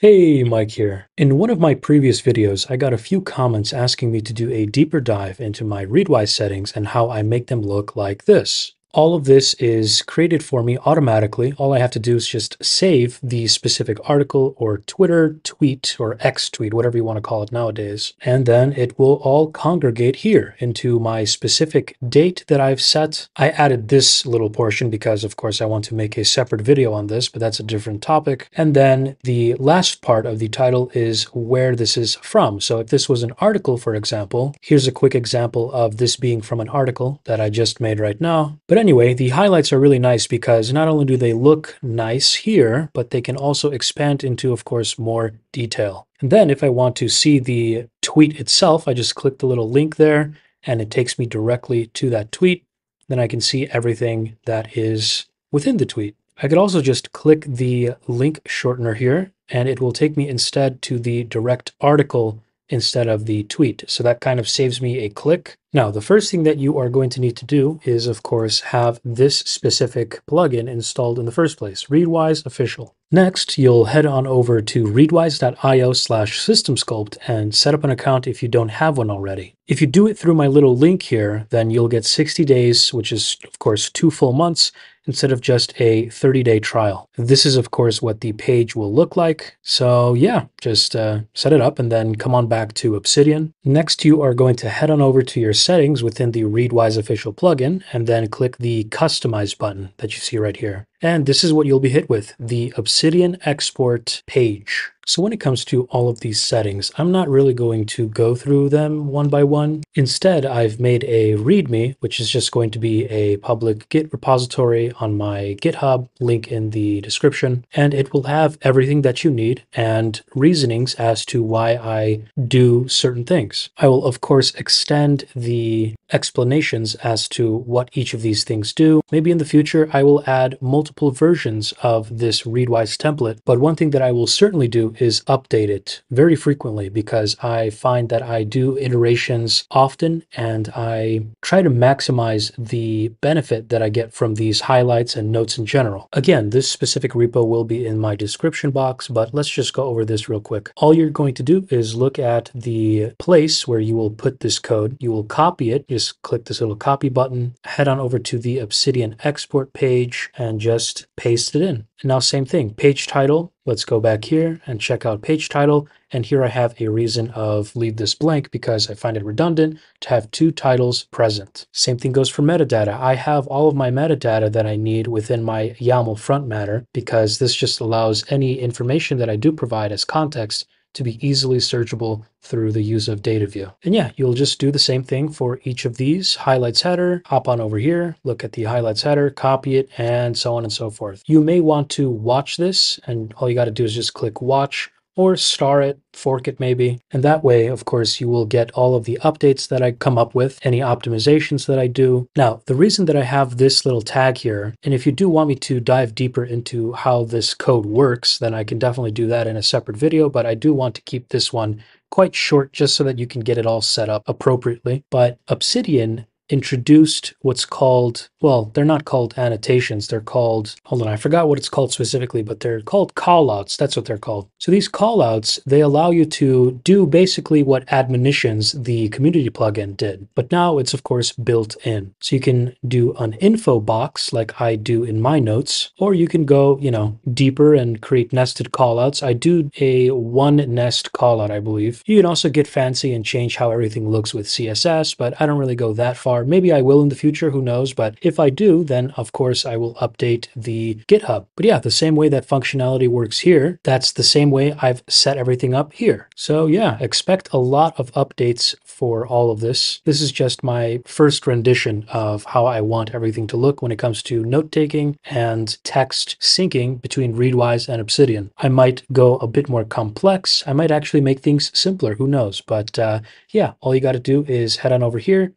Hey, Mike here. In one of my previous videos, I got a few comments asking me to do a deeper dive into my Readwise settings and how I make them look like this. All of this is created for me automatically. All I have to do is just save the specific article or Twitter tweet or X tweet, whatever you want to call it nowadays. And then it will all congregate here into my specific date that I've set. I added this little portion because of course I want to make a separate video on this, but that's a different topic. And then the last part of the title is where this is from. So if this was an article, for example, here's a quick example of this being from an article that I just made right now. But anyway, the highlights are really nice because not only do they look nice here, but they can also expand into, of course, more detail. And then if I want to see the tweet itself, I just click the little link there and it takes me directly to that tweet. Then I can see everything that is within the tweet. I could also just click the link shortener here and it will take me instead to the direct article instead of the tweet. So that kind of saves me a click. Now, the first thing that you are going to need to do is, of course, have this specific plugin installed in the first place, Readwise Official. Next, you'll head on over to readwise.io slash systemsculpt and set up an account if you don't have one already. If you do it through my little link here, then you'll get 60 days, which is, of course, two full months, instead of just a 30-day trial. This is, of course, what the page will look like. So yeah, just uh, set it up and then come on back to Obsidian. Next, you are going to head on over to your settings within the Readwise official plugin and then click the Customize button that you see right here. And this is what you'll be hit with, the Obsidian export page. So when it comes to all of these settings, I'm not really going to go through them one by one. Instead, I've made a README, which is just going to be a public Git repository on my GitHub, link in the description, and it will have everything that you need and reasonings as to why I do certain things. I will, of course, extend the explanations as to what each of these things do. Maybe in the future, I will add multiple versions of this Readwise template, but one thing that I will certainly do is updated very frequently because I find that I do iterations often and I try to maximize the benefit that I get from these highlights and notes in general. Again, this specific repo will be in my description box, but let's just go over this real quick. All you're going to do is look at the place where you will put this code. You will copy it. Just click this little copy button, head on over to the Obsidian export page and just paste it in. And now same thing, page title. Let's go back here and check out page title. And here I have a reason of leave this blank because I find it redundant to have two titles present. Same thing goes for metadata. I have all of my metadata that I need within my YAML front matter because this just allows any information that I do provide as context to be easily searchable through the use of Dataview. And yeah, you'll just do the same thing for each of these. Highlights header, hop on over here, look at the highlights header, copy it, and so on and so forth. You may want to watch this, and all you got to do is just click watch or star it, fork it maybe. And that way, of course, you will get all of the updates that I come up with, any optimizations that I do. Now, the reason that I have this little tag here, and if you do want me to dive deeper into how this code works, then I can definitely do that in a separate video, but I do want to keep this one quite short just so that you can get it all set up appropriately. But Obsidian introduced what's called, well, they're not called annotations. They're called, hold on, I forgot what it's called specifically, but they're called callouts. That's what they're called. So these callouts, they allow you to do basically what admonitions the community plugin did. But now it's, of course, built in. So you can do an info box like I do in my notes, or you can go, you know, deeper and create nested callouts. I do a one nest callout, I believe. You can also get fancy and change how everything looks with CSS, but I don't really go that far Or maybe I will in the future, who knows? But if I do, then of course I will update the GitHub. But yeah, the same way that functionality works here, that's the same way I've set everything up here. So yeah, expect a lot of updates for all of this. This is just my first rendition of how I want everything to look when it comes to note taking and text syncing between Readwise and Obsidian. I might go a bit more complex. I might actually make things simpler, who knows? But uh, yeah, all you got to do is head on over here,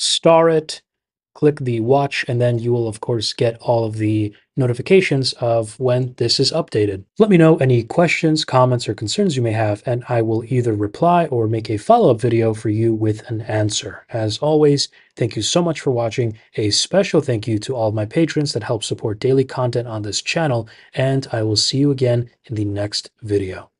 star it, click the watch, and then you will, of course, get all of the notifications of when this is updated. Let me know any questions, comments, or concerns you may have, and I will either reply or make a follow-up video for you with an answer. As always, thank you so much for watching. A special thank you to all my patrons that help support daily content on this channel, and I will see you again in the next video.